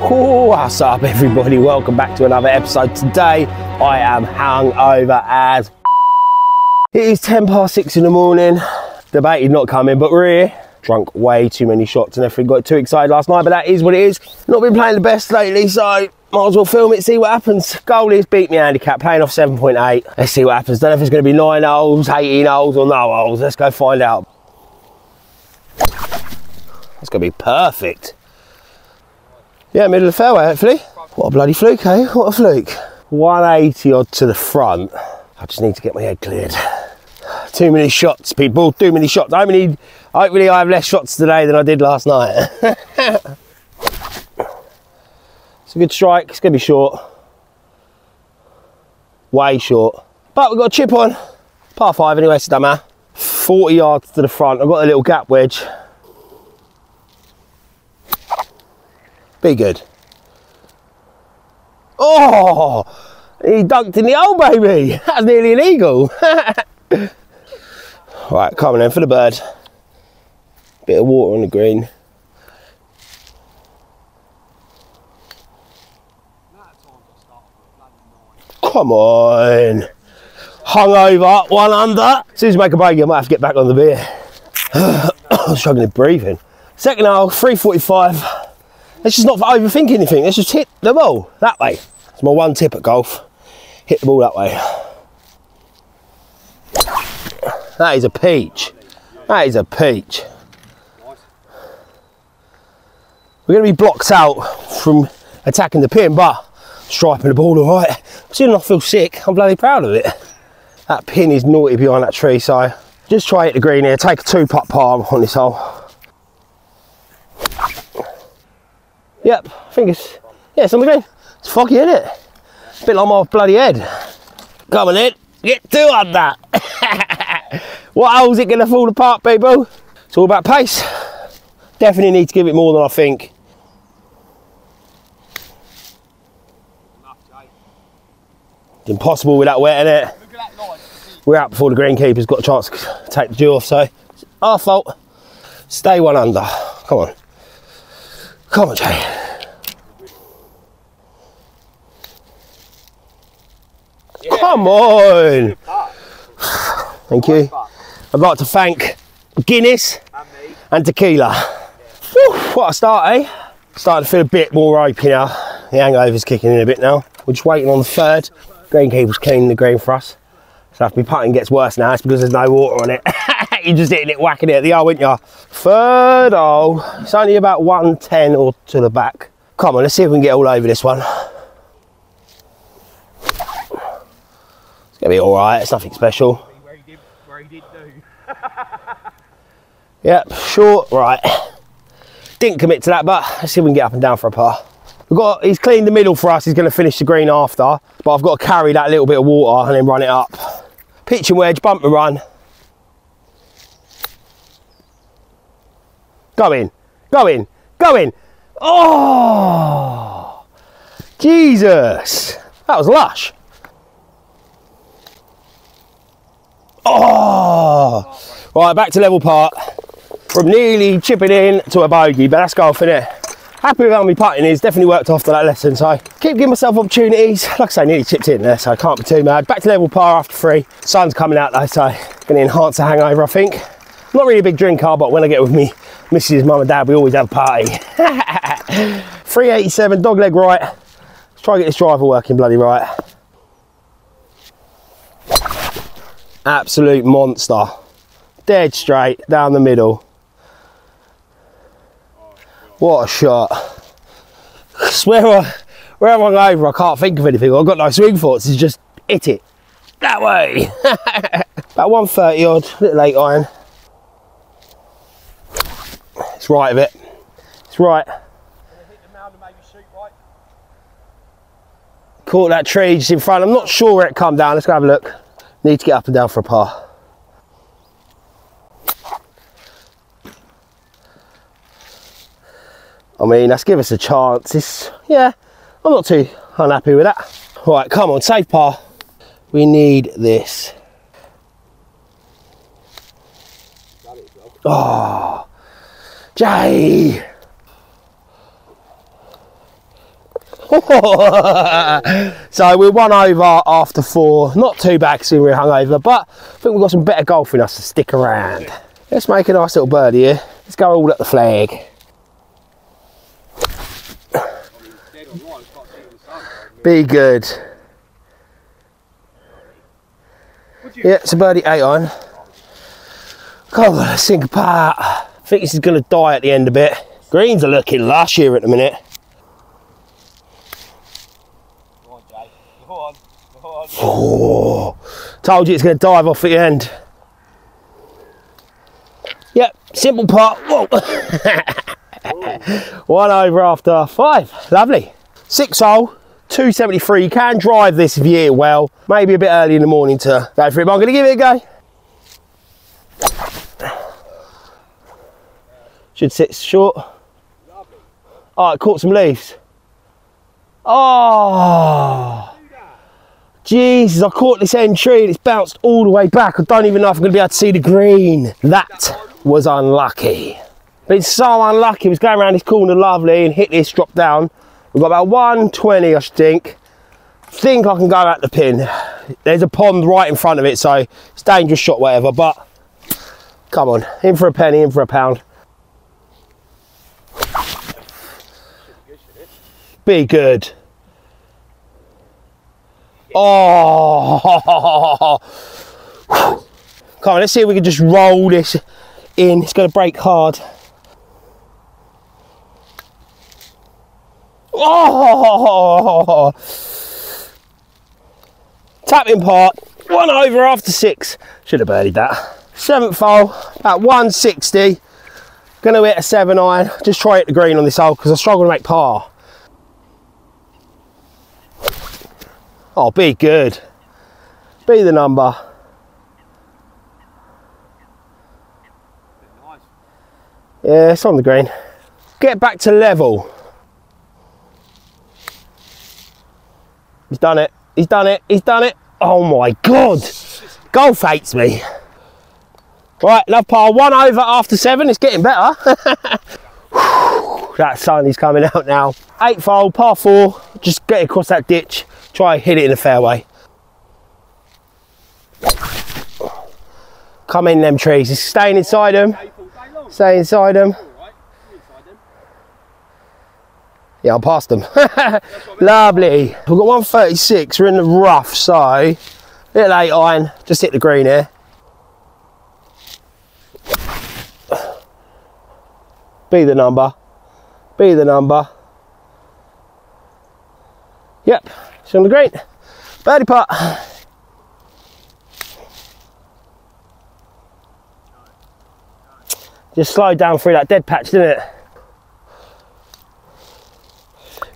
What's up everybody? Welcome back to another episode. Today I am hungover as it is 10 past 6 in the morning. Debated not coming, but we're. Drunk way too many shots and everything. Got too excited last night, but that is what it is. Not been playing the best lately, so might as well film it, see what happens. Goal is beat me handicap, playing off 7.8. Let's see what happens. Don't know if it's going to be 9 holes, 18 holes, or no holes. Let's go find out. It's going to be perfect. Yeah, middle of the fairway, hopefully. What a bloody fluke, eh? What a fluke. 180 odd to the front. I just need to get my head cleared. Too many shots, people. Too many shots. I need. Hopefully, I have less shots today than I did last night. it's a good strike. It's going to be short. Way short. But we've got a chip on. Par five anyway, so don't matter. 40 yards to the front. I've got a little gap wedge. Be good. Oh, he dunked in the hole, baby. That's nearly eagle. right, coming in for the bird. Bit of water on the green. Come on. Hung over, one under. As soon as I make a bogey, you might have to get back on the beer. I'm struggling breathing. Second hole, 345. Let's just not overthink anything. Let's just hit the ball that way. It's my one tip at golf. Hit the ball that way. That is a peach. That is a peach. We're going to be blocked out from attacking the pin, but striping the ball all right. Still not feel sick. I'm bloody proud of it. That pin is naughty behind that tree, so just try hit the green here. Take a two putt par on this hole. Yep, I think it's, yeah, it's on the green. It's foggy, isn't it? A bit like my bloody head. Come on in, get two on that. what hole's it gonna fall apart, people? It's all about pace. Definitely need to give it more than I think. It's impossible with that wet, isn't it? We're out before the greenkeeper's got a chance to take the dew off, so it's our fault. Stay one under. Come on. Come on, Jay. Yeah. Come on. Thank you. I'd like to thank Guinness and, and tequila. Whew, what a start, eh? Starting to feel a bit more ropey now. The hangover's kicking in a bit now. We're just waiting on the third. Greenkeeper's cleaning the green for us. So if my putting gets worse now, it's because there's no water on it. You're just hitting it, whacking it at the hole, aren't you? Third hole. It's only about 110 or to the back. Come on, let's see if we can get all over this one. Gonna be all right. It's nothing special. yep, short, right. Didn't commit to that, but let's see if we can get up and down for a par. We've got, he's cleaned the middle for us. He's going to finish the green after, but I've got to carry that little bit of water and then run it up. Pitch and wedge, bump and run. Go in, go in, go in. Oh, Jesus. That was lush. Oh, right, back to level part. From nearly chipping in to a bogey, but that's golf, innit? Happy with how my putting is, definitely worked after that lesson, so keep giving myself opportunities. Like I say, nearly chipped in there, so I can't be too mad. Back to level par after three. Sun's coming out though, so gonna enhance the hangover, I think. Not really a big drinker, but when I get with me, Mrs. Mum and Dad, we always have a party. 387, dog leg right. Let's try and get this driver working bloody right. Absolute monster. Dead straight, down the middle. What a shot. Swear I, wherever I go over, I can't think of anything. I've got no swing thoughts, it's just hit it. That way. About 130 odd, little eight iron. It's right of it. It's right. Caught that tree just in front. I'm not sure where it come down. Let's go have a look. Need to get up and down for a par. I mean, let's give us a chance. It's, yeah, I'm not too unhappy with that. Right, come on, safe par. We need this. Oh, Jay. so we're one over after four. Not too bad considering we're hungover, but I think we've got some better golf in us to stick around. Let's make a nice little birdie here. Let's go all at the flag. Be good. Yeah, it's a birdie eight on. On, let's sink apart. I think this is going to die at the end a bit. Greens are looking lush here at the minute. Oh, told you it's going to dive off at the end. Yep, simple part. One over after five. Lovely. Six hole, 273. You can drive this it well. Maybe a bit early in the morning to go for it, but I'm going to give it a go. Should sit short. Oh, it caught some leaves. Oh, Jesus, I caught this end tree and it's bounced all the way back. I don't even know if I'm going to be able to see the green. That was unlucky. It's so unlucky. It was going around this corner lovely and hit this, drop down. We've got about 120, I think. think I can go at the pin. There's a pond right in front of it, so it's dangerous shot, whatever. But come on, in for a penny, in for a pound. Be good. Oh, come on, let's see if we can just roll this in. It's going to break hard. Oh, tapping part, one over after six. Should have birdied that. Seventh hole, about 160. Gonna hit a seven iron. Just try it the green on this hole because I struggle to make par. Oh, be good. Be the number. Yeah, it's on the green. Get back to level. He's done it. He's done it. He's done it. Oh my God. Golf hates me. Right, love par one over after seven. It's getting better. that is coming out now. Eight hole, par four. Just get across that ditch. Try hit it in the fairway. Come in them trees. It's staying inside them. Stay inside them. Yeah, I'll pass them. Lovely. We've got 136. We're in the rough, so little eight iron. Just hit the green here. Be the number. Be the number. Yep, it's on the green. Birdie putt. Just slowed down through that dead patch, didn't it?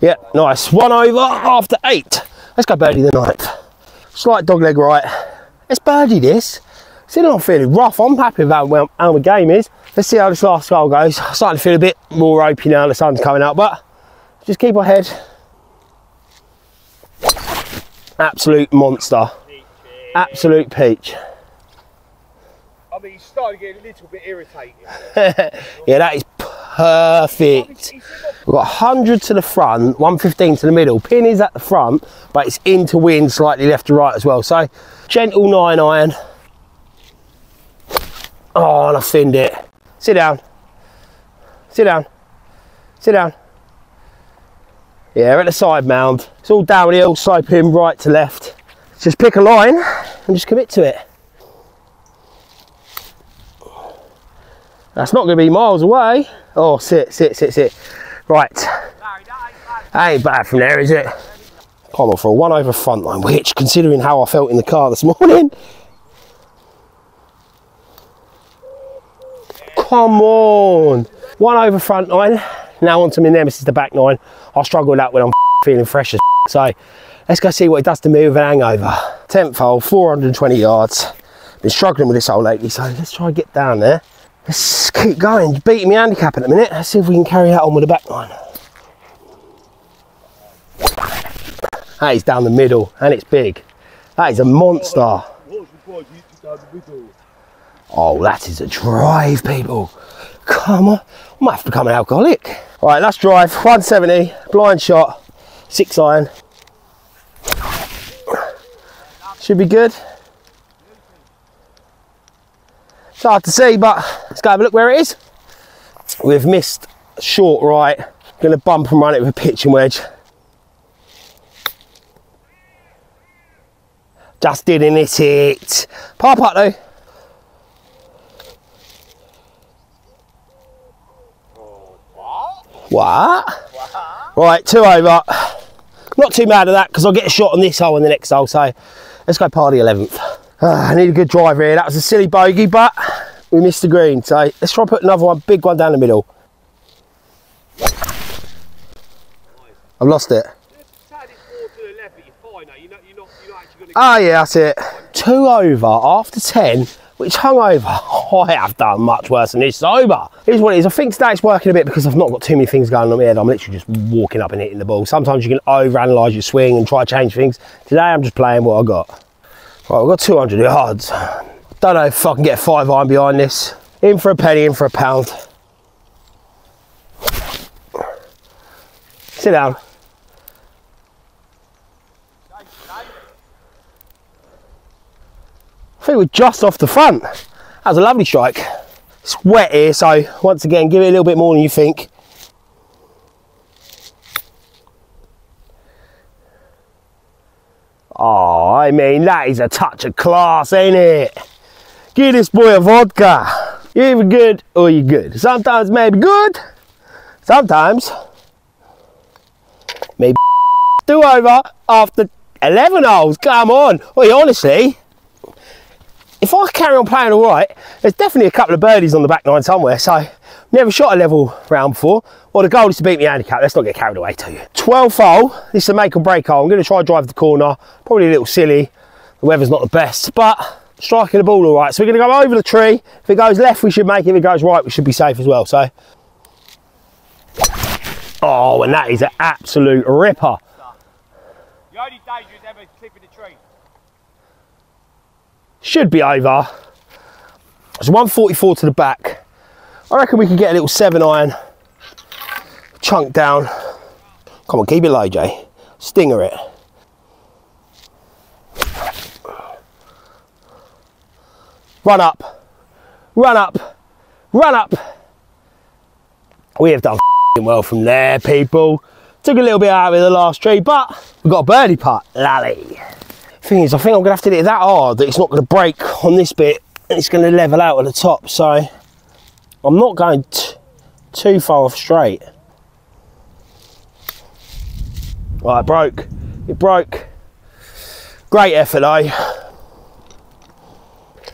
Yep, nice. One over after eight. Let's go birdie the ninth. Slight dog leg right. Let's birdie this. Still not feeling rough. I'm happy with how, how the game is. Let's see how this last hole goes. I'm starting to feel a bit more ropey now the sun's coming out, but just keep our head. Absolute monster. Absolute peach. I mean, he's starting to get a little bit irritating. yeah, that is perfect. We've got 100 to the front, 115 to the middle. Pin is at the front, but it's into wind slightly left to right as well. So, gentle nine iron. Oh, and I finned it. Sit down. Sit down. Sit down. Yeah, at the side mound. It's all downhill, sloping right to left. Just pick a line and just commit to it. That's not going to be miles away. Oh, sit, sit, sit, sit. Right. That ain't bad from there, is it? Come on for a one over front line, which, considering how I felt in the car this morning, come on. One over front line. Now on to my nemesis, the back nine. I struggle with that when I'm feeling fresh as So let's go see what it does to me with an hangover. 10th hole, 420 yards. Been struggling with this hole lately, so let's try and get down there. Let's keep going. Beating my handicap in a minute. Let's see if we can carry that on with the back line. That is down the middle and it's big. That is a monster. Oh, that is a drive, people. Come on. I might have to become an alcoholic. All right, let's drive. 170, blind shot. Six iron. Should be good. It's hard to see, but let's go have a look where it is. We've missed short right. Gonna bump and run it with a pitching wedge. Just didn't hit it. Par putt though. What? Right, two over. Not too mad at that because I'll get a shot on this hole in the next hole. So let's go par the 11th. Ah, I need a good drive here. That was a silly bogey, but we missed the green. So let's try and put another one, big one down the middle. I've lost it. Ah, yeah, that's it. Two over after 10, which hung over. Oh, I have done much worse than this sober. Here's what it is. I think today it's working a bit because I've not got too many things going on my head. I'm literally just walking up and hitting the ball. Sometimes you can overanalyze your swing and try to change things. Today I'm just playing what I got. Right, we've got 200 yards. Don't know if I can get five iron behind this. In for a penny, in for a pound. Sit down. Think we're just off the front. That was a lovely strike. It's wet here, so once again, give it a little bit more than you think. Oh, I mean, that is a touch of class, ain't it? Give this boy a vodka. You're either good or you're good. Sometimes maybe good, sometimes maybe do over after 11 holes. Come on. Well, honestly, if I carry on playing all right, there's definitely a couple of birdies on the back nine somewhere. So, never shot a level round before. Well, the goal is to beat me handicap. Let's not get carried away, to you. 12th hole. This is a make or break hole. I'm going to try and drive the corner. Probably a little silly. The weather's not the best, but striking the ball all right. So we're going to go over the tree. If it goes left, we should make it. If it goes right, we should be safe as well. So, oh, and that is an absolute ripper. The only danger is ever clipping the tree. Should be over. It's 144 to the back. I reckon we can get a little seven iron chunk down. Come on, keep it low, Jay. Stinger it. Run up, run up, run up. We have done well from there, people. Took a little bit out of the last tree, but we got a birdie putt. Lally. Thing is, I think I'm gonna have to hit it that hard that it's not gonna break on this bit and it's gonna level out at the top. So I'm not going too far off straight. Right, it broke. It broke. Great effort though.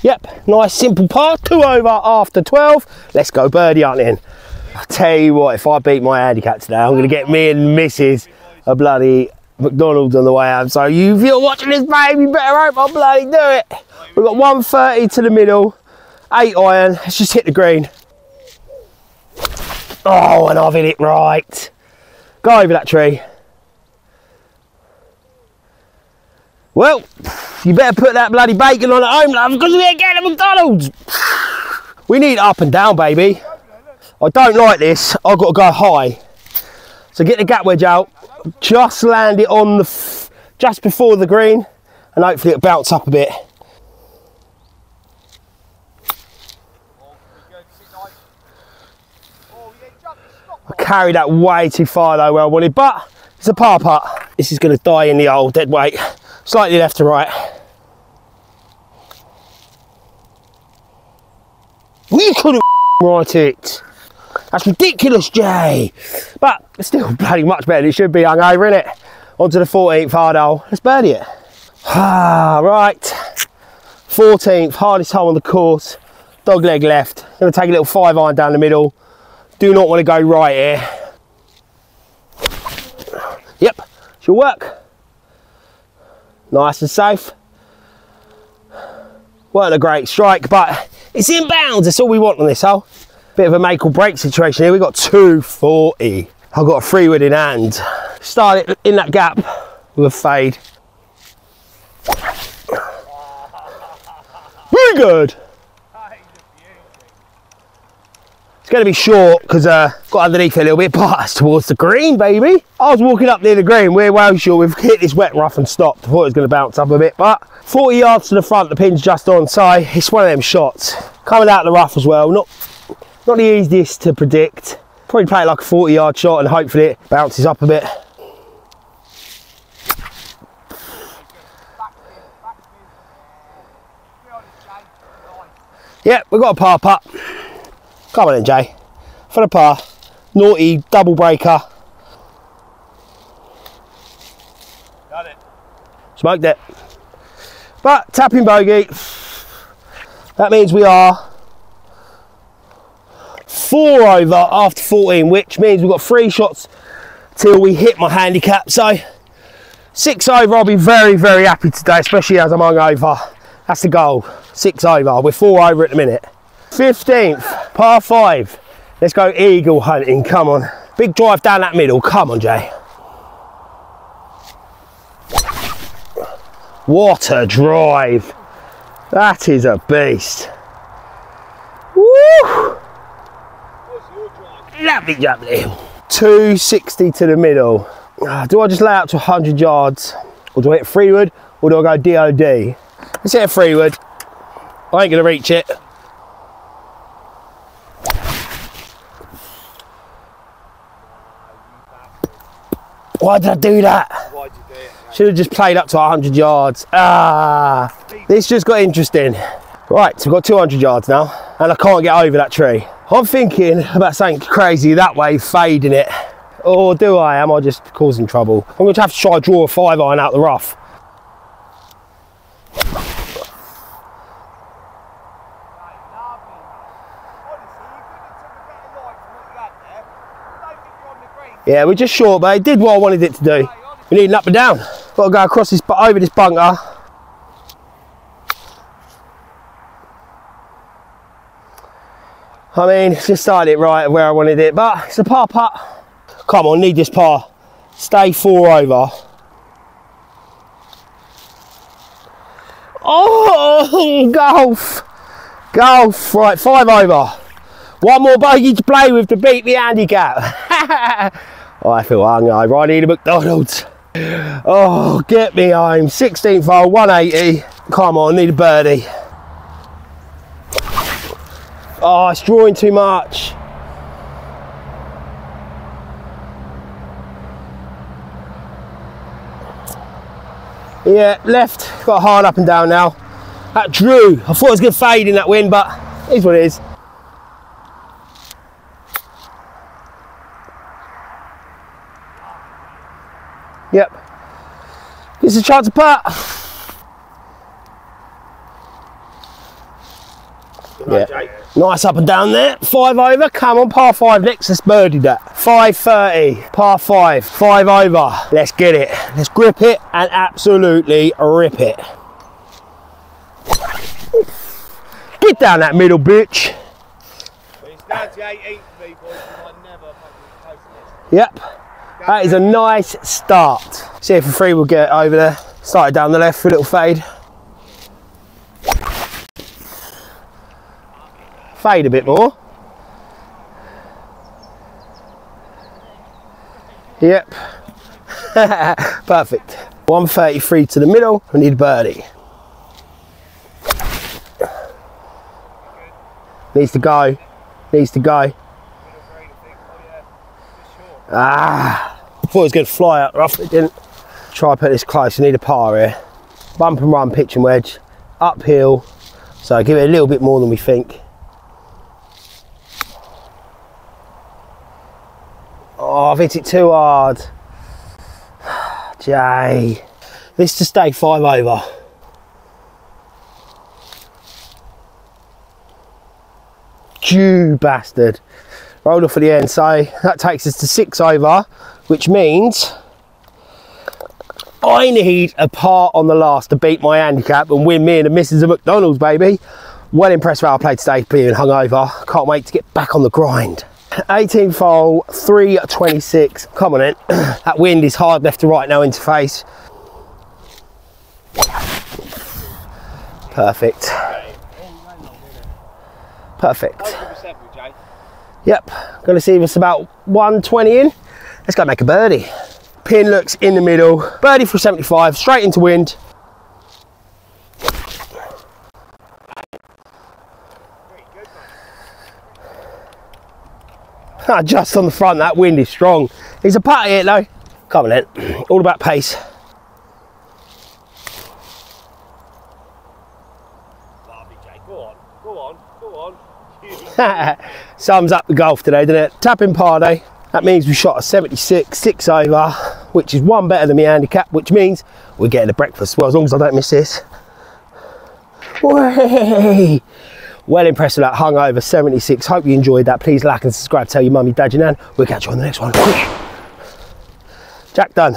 Yep, nice simple par. Two over after 12. Let's go birdie hunting. I tell you what, if I beat my handicap today, I'm gonna get me and Mrs. a bloody McDonald's on the way home. So you, if you're watching this, baby, you better hope I bloody do it. We've got 130 to the middle, eight iron. Let's just hit the green. Oh, and I've hit it right. Go over that tree. Well, you better put that bloody bacon on at home, love, because we ain't getting McDonald's. We need up and down, baby. I don't like this. I've got to go high. So get the gap wedge out, just land it on the, just before the green, and hopefully it'll bounce up a bit. I carried that way too far though well wanted, but it's a par putt. This is going to die in the old dead weight. Slightly left to right. We couldn't right it. That's ridiculous, Jay. But it's still bloody much better than it should be hungover, innit? On to the 14th hard hole. Let's birdie it. Ah, right. 14th, hardest hole on the course. Dog leg left. Gonna take a little five iron down the middle. Do not want to go right here. Yep, should work. Nice and safe. Weren't a great strike, but it's in bounds. That's all we want on this hole. Bit of a make or break situation here. We've got 240. I've got a three wood in hand. Start it in that gap with a fade. Very good. It's going to be short because uh, got underneath it a little bit, but it's towards the green, baby. I was walking up near the green. We're well sure we've hit this wet rough and stopped. I thought it was going to bounce up a bit, but 40 yards to the front, the pin's just on. So it's one of them shots. Coming out the rough as well. Not, not the easiest to predict. Probably play like a 40 yard shot and hopefully it bounces up a bit. Yep, we've got a par putt. Come on then, Jay. For the par. Naughty double breaker. Got it. Smoked it. But tapping bogey. That means we are four over after 14, which means we've got three shots till we hit my handicap. So six over, I'll be very, very happy today, especially as I'm hungover. That's the goal. Six over. We're four over at the minute. 15th, par five. Let's go eagle hunting. Come on. Big drive down that middle. Come on, Jay. What a drive. That is a beast. Woo! Lovely jubbly. 260 to the middle. Ah, Do I just lay out to 100 yards? Or do I hit freewood? Or do I go DOD? Let's hit a freewood. I ain't to reach it. Why did I do that? Should have just played up to 100 yards. Ah, this just got interesting. Right, so we've got 200 yards now, and I can't get over that tree. I'm thinking about something crazy that way, fading it. Or do I? Am I just causing trouble? I'm going to have to try draw a five iron out the rough. Yeah, we're just short, but it did what I wanted it to do. We need an up and down. Got to go across this, over this bunker. I mean, just started it right where I wanted it, but it's a par putt. Come on, need this par. Stay four over. Oh, golf. Golf. Right, five over. One more bogey to play with to beat the handicap. oh, I feel hungover. I need a McDonald's. Oh, get me home. 16th hole, 180. Come on, need a birdie. Oh, it's drawing too much. Yeah, left, got hard up and down now. That drew. I thought it was going to fade in that wind, but it is what it is. Yep. Gives a chance to putt. Yeah. Nice up and down there. Five over. Come on, par five next. Let's birdie that. Five thirty. Par five. Five over. Let's get it. Let's grip it and absolutely rip it. Get down that middle, bitch. But it's down to 18th, people. I never fucking close to this. Yep. That is a nice start. See if a three will get over there. Started down the left for a little fade. Fade a bit more. Yep. Perfect. 133 to the middle. We need birdie. Needs to go. Needs to go. Ah, thought it was going to fly out rough, it didn't. Try put this close, I need a par here. Bump and run pitching wedge, uphill, so give it a little bit more than we think. Oh, I've hit it too hard. Jay. This to stay five over. Jew bastard rolled off at the end so that takes us to six over which means I need a par on the last to beat my handicap and win me and the missus of McDonald's baby well impressed with how I played today being hungover can't wait to get back on the grind 18th hole 326 come on in that wind is hard left to right now into face perfect perfect Yep, gonna see if it's about 120 in. Let's go make a birdie. Pin looks in the middle. Birdie for 75, straight into wind. Ah, Ah, just on the front, that wind is strong. He's a putter here though. Come on then, all about pace. Sums up the golf today, doesn't it? Tapping par day. That means we shot a 76, six over, which is one better than my handicap, which means we're getting a breakfast. Well, as long as I don't miss this. Way! Well impressed with that hungover 76. Hope you enjoyed that. Please like and subscribe. Tell your mummy, dad, your nan. We'll catch you on the next one. Jack done.